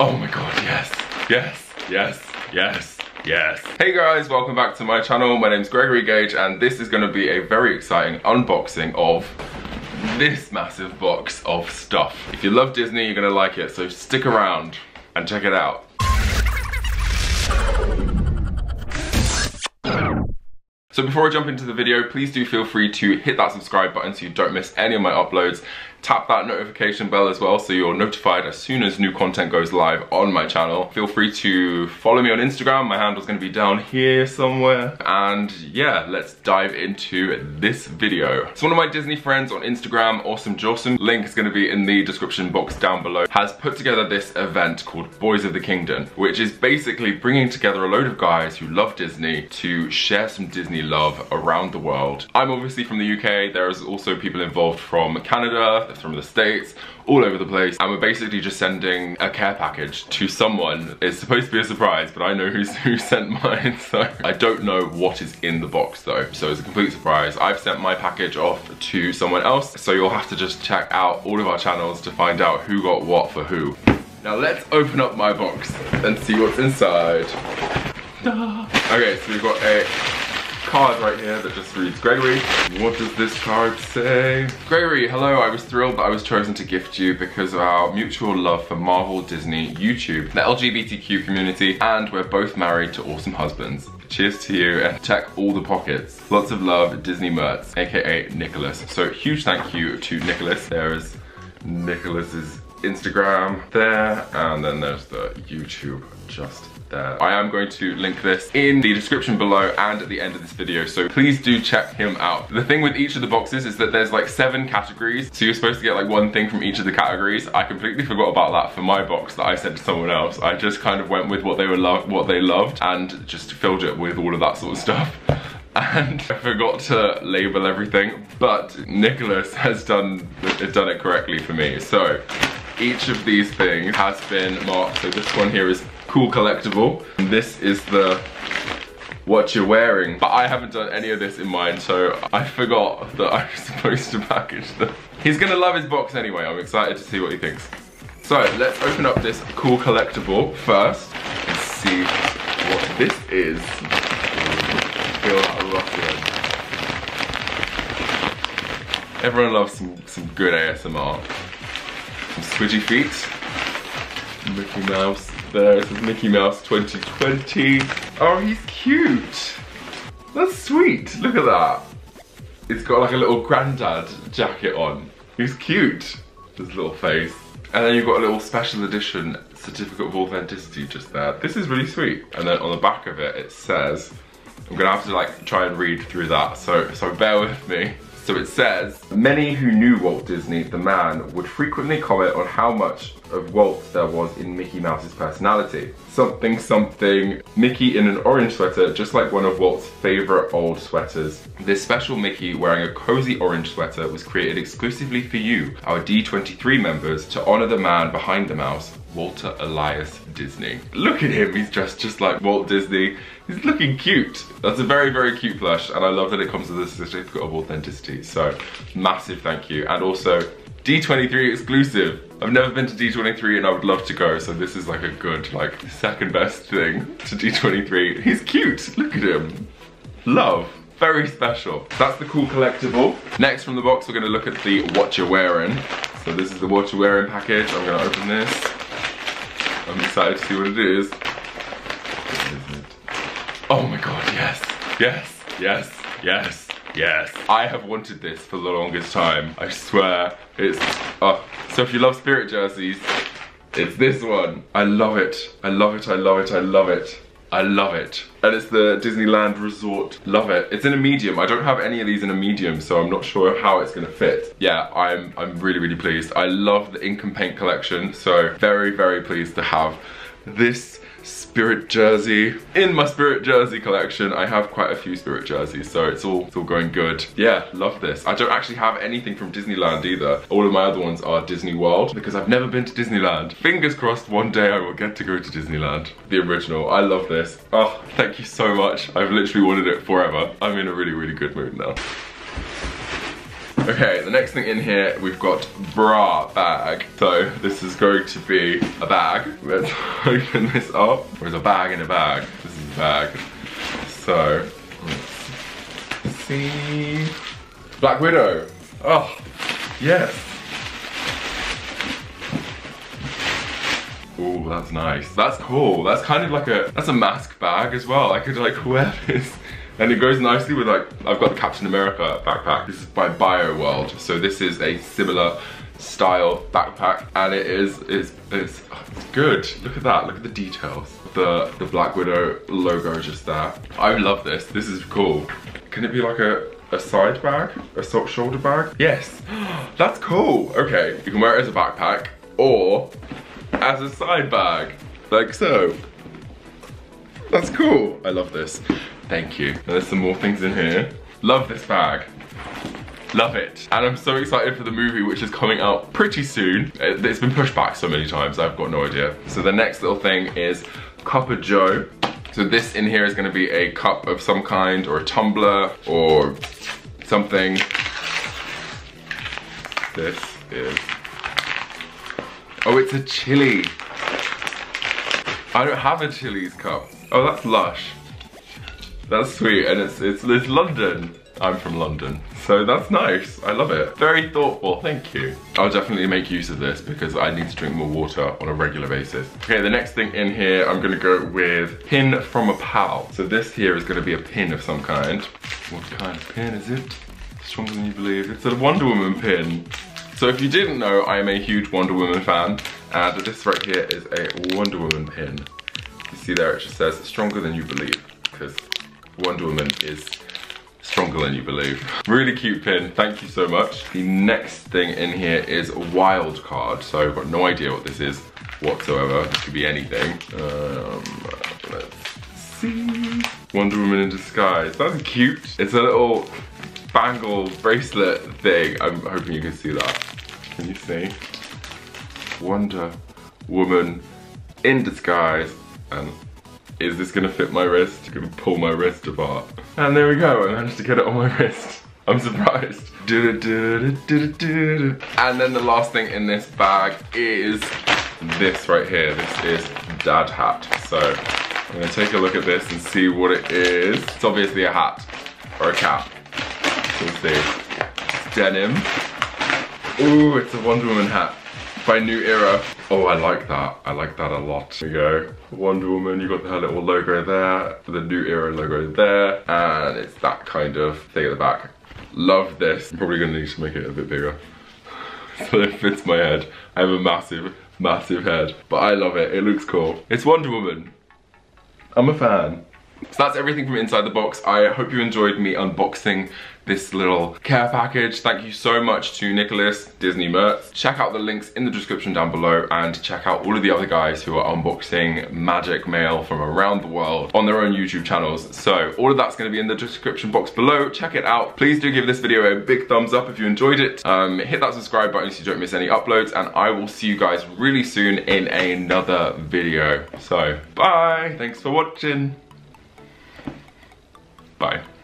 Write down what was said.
Oh my god, yes, yes, yes, yes. Yes. Hey guys, welcome back to my channel. My name's Gregory Gaige and this is gonna be a very exciting unboxing of this massive box of stuff. If you love Disney, you're gonna like it, so stick around and check it out. So before I jump into the video, please do feel free to hit that subscribe button so you don't miss any of my uploads. Tap that notification bell as well so you're notified as soon as new content goes live on my channel. Feel free to follow me on Instagram. My handle's gonna be down here somewhere. And yeah, let's dive into this video. So one of my Disney friends on Instagram, Awesome Jasem, link is gonna be in the description box down below, has put together this event called Boys of the Kingdom, which is basically bringing together a load of guys who love Disney to share some Disney love around the world. I'm obviously from the UK. There's also people involved from Canada, from the States, all over the place. And we're basically just sending a care package to someone. It's supposed to be a surprise, but I know who's who sent mine. So I don't know what is in the box though. So it's a complete surprise. I've sent my package off to someone else. So you'll have to just check out all of our channels to find out who got what for who. Now let's open up my box and see what's inside. Okay, so we've got a card right here that just reads Gregory. What does this card say? Gregory, hello, I was thrilled that I was chosen to gift you because of our mutual love for Marvel, Disney, YouTube, the LGBTQ community, and we're both married to awesome husbands. Cheers to you and check all the pockets. Lots of love, Disney Mertz, aka Nicholas. So huge thank you to Nicholas. There is Nicholas's Instagram there, and then there's the YouTube just there. I am going to link this in the description below and at the end of this video, so please do check him out. The thing with each of the boxes is that there's like seven categories, so you're supposed to get like one thing from each of the categories. I completely forgot about that for my box that I sent to someone else. I just kind of went with what they were love, what they loved, and just filled it with all of that sort of stuff and I forgot to label everything, but Nicholas has done, has done it correctly for me. So each of these things has been marked. So this one here is cool collectible. And this is the what you're wearing. But I haven't done any of this in mine, so I forgot that I was supposed to package them. He's gonna love his box anyway. I'm excited to see what he thinks. So let's open up this cool collectible first and see what this is. Feel Everyone loves some, some good ASMR. Some squidgy feet. Mickey Mouse. There, it says Mickey Mouse 2020. Oh, he's cute. That's sweet. Look at that. It's got like a little granddad jacket on. He's cute. His little face. And then you've got a little special edition certificate of authenticity just there. This is really sweet. And then on the back of it, it says, I'm gonna have to like try and read through that, so, so bear with me. So it says, many who knew Walt Disney, the man, would frequently comment on how much of Walt there was in Mickey Mouse's personality. Something something, Mickey in an orange sweater, just like one of Walt's favorite old sweaters. This special Mickey wearing a cozy orange sweater was created exclusively for you, our D23 members, to honor the man behind the mouse, Walter Elias Disney. Look at him, he's dressed just like Walt Disney. He's looking cute. That's a very, very cute plush, and I love that it comes with a certificate of authenticity. So, massive thank you. And also, D23 exclusive. I've never been to D23 and I would love to go, so this is like a good, like, second best thing to D23. He's cute, look at him. Love. Very special. That's the cool collectible. Next from the box, we're gonna look at the what you're wearing. So this is the what you're wearing package. I'm gonna open this. I'm excited to see what it is. Oh my god, yes, yes, yes, yes, yes. I have wanted this for the longest time. I swear, it's, oh. So if you love spirit jerseys, it's this one. I love it, I love it, I love it, I love it. I love it. And it's the Disneyland Resort. Love it. It's in a medium. I don't have any of these in a medium, so I'm not sure how it's gonna fit. Yeah, I'm, I'm really, really pleased. I love the ink and paint collection, so very, very pleased to have this spirit jersey. In my spirit jersey collection, I have quite a few spirit jerseys, so it's all, it's all going good. Yeah, love this. I don't actually have anything from Disneyland either. All of my other ones are Disney World, because I've never been to Disneyland. Fingers crossed one day I will get to go to Disneyland. The original, I love this. Oh, thank you so much. I've literally wanted it forever. I'm in a really, really good mood now. Okay, the next thing in here, we've got bra bag. So this is going to be a bag. Let's open this up. There's a bag in a bag. This is a bag. So, let's see. Black Widow. Oh, yes. Oh, that's nice. That's cool. That's kind of like a, that's a mask bag as well. I could like wear this. And it goes nicely with like, I've got the Captain America backpack. This is by BioWorld. So this is a similar style backpack and it is, it's, it's, it's good. Look at that, look at the details. The, the Black Widow logo just there. I love this, this is cool. Can it be like a, a side bag? A soft shoulder bag? Yes, that's cool. Okay, you can wear it as a backpack or as a side bag, like so. That's cool. I love this. Thank you. there's some more things in here. Love this bag. Love it. And I'm so excited for the movie, which is coming out pretty soon. Uh, it's been pushed back so many times, I've got no idea. So the next little thing is Cup of Joe. So this in here is gonna be a cup of some kind, or a tumbler, or something. This is, oh, it's a Chilly. I don't have a Chilly's cup. Oh, that's lush. That's sweet, and it's, it's, it's London. I'm from London, so that's nice. I love it. Very thoughtful, thank you. I'll definitely make use of this because I need to drink more water on a regular basis. Okay, the next thing in here, I'm gonna go with pin from a pal. So this here is gonna be a pin of some kind. What kind of pin is it? Stronger than you believe. It's a Wonder Woman pin. So if you didn't know, I am a huge Wonder Woman fan, and this right here is a Wonder Woman pin. You see there, it just says stronger than you believe, because Wonder Woman is stronger than you believe. Really cute pin, thank you so much. The next thing in here is a wild card. So I've got no idea what this is whatsoever. This could be anything. Um, let's see. Wonder Woman in disguise. That's cute. It's a little bangle bracelet thing. I'm hoping you can see that. Can you see? Wonder Woman in disguise and is this gonna fit my wrist? I'm gonna pull my wrist apart. And there we go, I managed to get it on my wrist. I'm surprised. And then the last thing in this bag is this right here. This is dad hat. So I'm gonna take a look at this and see what it is. It's obviously a hat or a cap. It's denim. Ooh, it's a Wonder Woman hat by New Era. Oh, I like that. I like that a lot. There we go. Wonder Woman, you got her little logo there, the New Era logo there, and it's that kind of thing at the back. Love this. I'm probably gonna need to make it a bit bigger so it fits my head. I have a massive, massive head, but I love it. It looks cool. It's Wonder Woman. I'm a fan. So that's everything from inside the box. I hope you enjoyed me unboxing this little care package. Thank you so much to Nicholas, Disney Mertz. Check out the links in the description down below and check out all of the other guys who are unboxing magic mail from around the world on their own YouTube channels. So all of that's gonna be in the description box below. Check it out. Please do give this video a big thumbs up if you enjoyed it. Um, hit that subscribe button so you don't miss any uploads and I will see you guys really soon in another video. So bye, thanks for watching. Bye.